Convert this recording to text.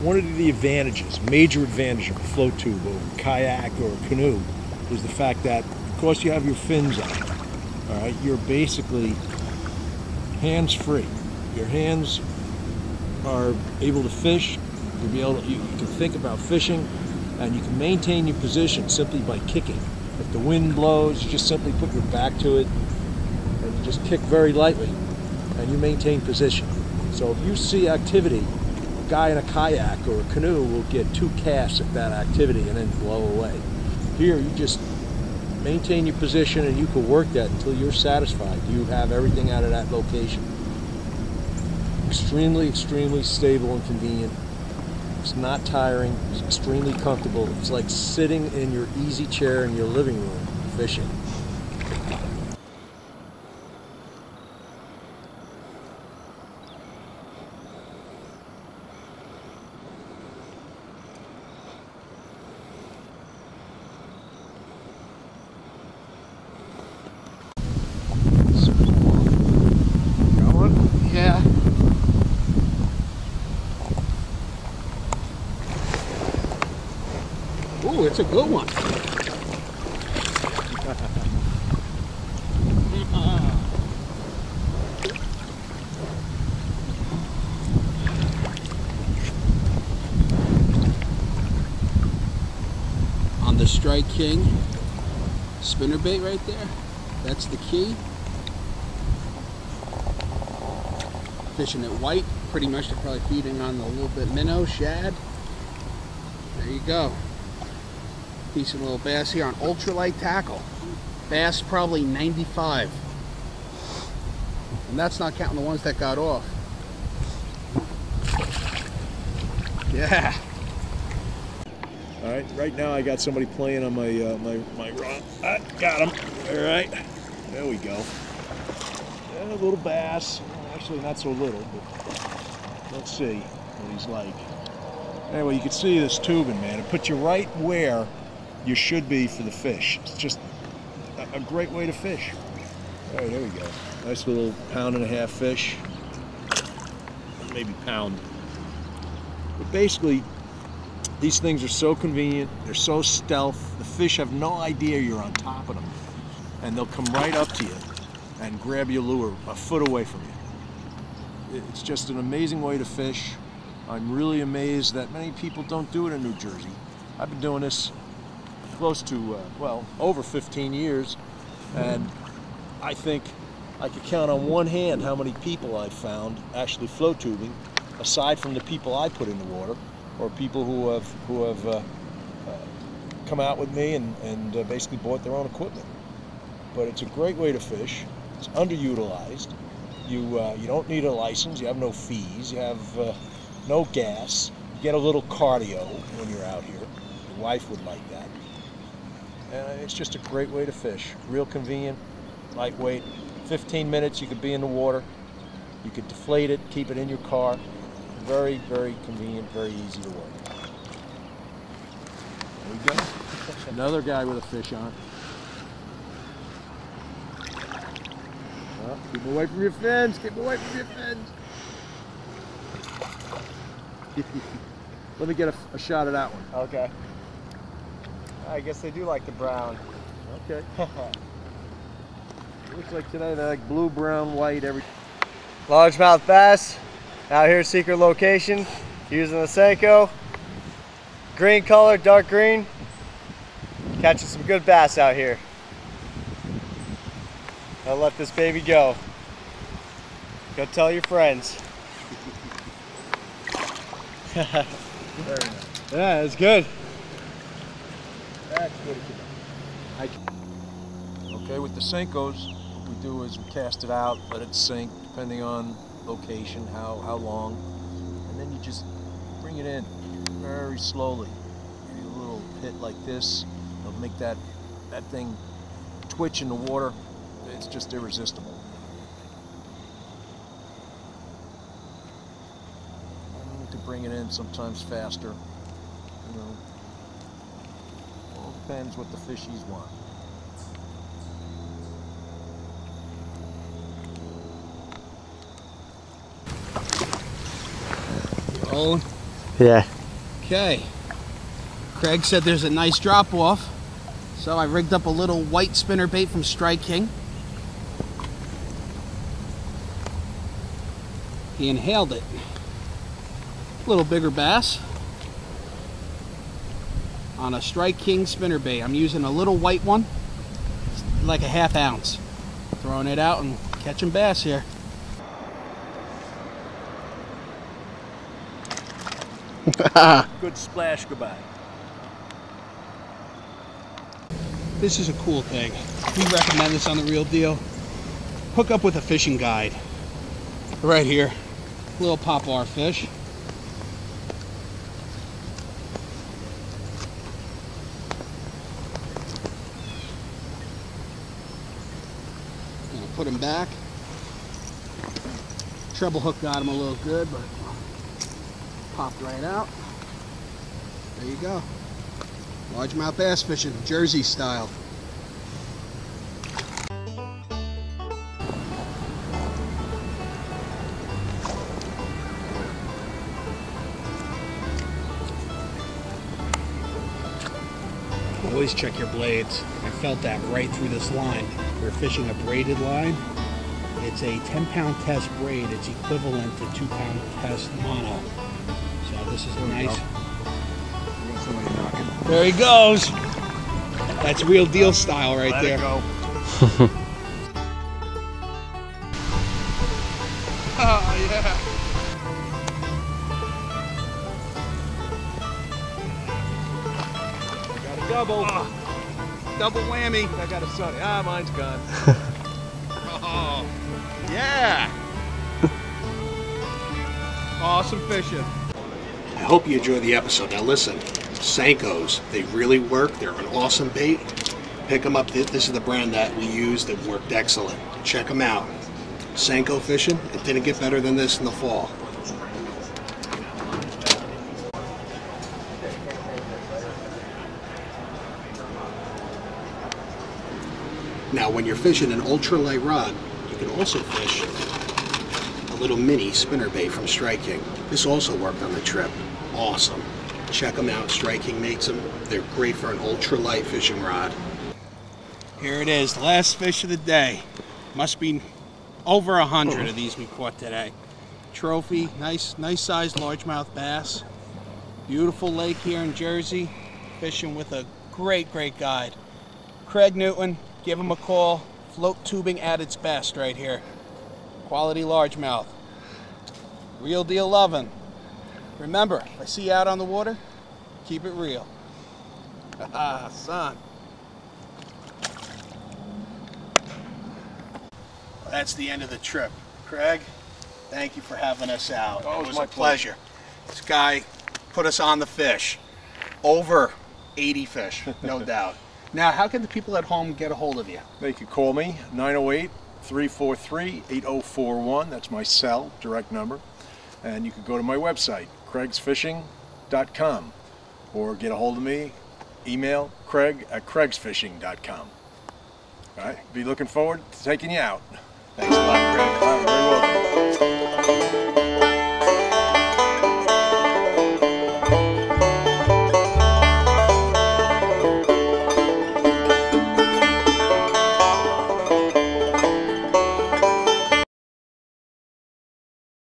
one of the advantages, major advantage of a float tube or a kayak or a canoe, is the fact that because you have your fins on, all right, you're basically hands free. Your hands are able to fish. You'll be able to, you, you can think about fishing, and you can maintain your position simply by kicking. If the wind blows, you just simply put your back to it, and just kick very lightly, and you maintain position. So if you see activity, guy in a kayak or a canoe will get two casts at that activity and then blow away. Here, you just maintain your position and you can work that until you're satisfied. You have everything out of that location. Extremely, extremely stable and convenient. It's not tiring. It's extremely comfortable. It's like sitting in your easy chair in your living room fishing. Yeah. Ooh, it's a good one. On the Strike King spinner bait right there. That's the key. fishing it white. Pretty much they're probably feeding on the little bit minnow, shad. There you go. Decent little bass here on ultralight tackle. Bass probably 95. And that's not counting the ones that got off. Yeah. All right, right now I got somebody playing on my uh, my my rod. I got him. All right, there we go. A little bass. Actually, not so little, but let's see what he's like. Anyway, you can see this tubing, man. It puts you right where you should be for the fish. It's just a, a great way to fish. All right, there we go. Nice little pound and a half fish. Maybe pound. But basically, these things are so convenient. They're so stealth. The fish have no idea you're on top of them. And they'll come right up to you and grab your lure a foot away from you. It's just an amazing way to fish. I'm really amazed that many people don't do it in New Jersey. I've been doing this close to, uh, well, over 15 years. And I think I could count on one hand how many people I've found actually float tubing, aside from the people I put in the water or people who have who have uh, uh, come out with me and, and uh, basically bought their own equipment. But it's a great way to fish. It's underutilized. You uh, you don't need a license. You have no fees. You have uh, no gas. You get a little cardio when you're out here. Your wife would like that. And it's just a great way to fish. Real convenient, lightweight. 15 minutes you could be in the water. You could deflate it, keep it in your car. Very, very convenient, very easy to work. There we go. Another guy with a fish on. Well, keep away from your fins. Keep away from your fins. Let me get a, a shot of that one. Okay. I guess they do like the brown. Okay. Looks like today they like blue, brown, white, every. Largemouth bass out here, secret location, using the Senko. Green color, dark green. Catching some good bass out here. I'll let this baby go. Go tell your friends. Yeah, it's good. Okay, with the Senkos, what we do is we cast it out, let it sink, depending on location, how, how long, and then you just bring it in very slowly. Maybe a little hit like this, it'll make that, that thing twitch in the water. It's just irresistible. And you can bring it in sometimes faster, you know. All depends what the fishies want. Yeah. Okay. Craig said there's a nice drop off. So I rigged up a little white spinner bait from Strike King. He inhaled it. A little bigger bass on a Strike King spinner bait. I'm using a little white one, like a half ounce. Throwing it out and catching bass here. Good splash, goodbye. This is a cool thing. We recommend this on the Reel Deal. Hook up with a fishing guide. Right here. Little poplar fish. Put him back. Treble hook got him a little good, but popped right out. There you go. Largemouth bass fishing, Jersey style. Always check your blades. I felt that right through this line. We're fishing a braided line. It's a 10 pound test braid. It's equivalent to 2 pound test mono. So this is a nice there he goes. That's real deal style right Let there. Got a double. Double whammy. I got a sunny. Ah, mine's gone. Oh yeah. awesome fishing. I hope you enjoyed the episode. Now listen, Senkos, they really work. They're an awesome bait. Pick them up. This is the brand that we use that worked excellent. Check them out. Senko fishing. It didn't get better than this in the fall. Now, when you're fishing an ultralight rod, you can also fish a little mini spinner bait from Strike King. This also worked on the trip. Awesome. Check them out. Strike King makes them. They're great for an ultralight fishing rod. Here it is, last fish of the day. Must be over a hundred of these we caught today. Trophy, nice, nice sized largemouth bass. Beautiful lake here in Jersey. Fishing with a great, great guide. Craig Newton, give him a call. Float tubing at its best right here. Quality largemouth. Real deal loving. Remember, if I see you out on the water, keep it real. Ah, son. That's the end of the trip. Craig, thank you for having us out. Oh, it it was was my a pleasure. This guy put us on the fish. Over 80 fish, no doubt. Now, how can the people at home get a hold of you? They could call me 908 343 8041. That's my cell, direct number. And you could go to my website, craigsfishing.com, or get a hold of me, email craig at craigsfishing.com. All right, be looking forward to taking you out. Thanks a lot, Craig. Very welcome.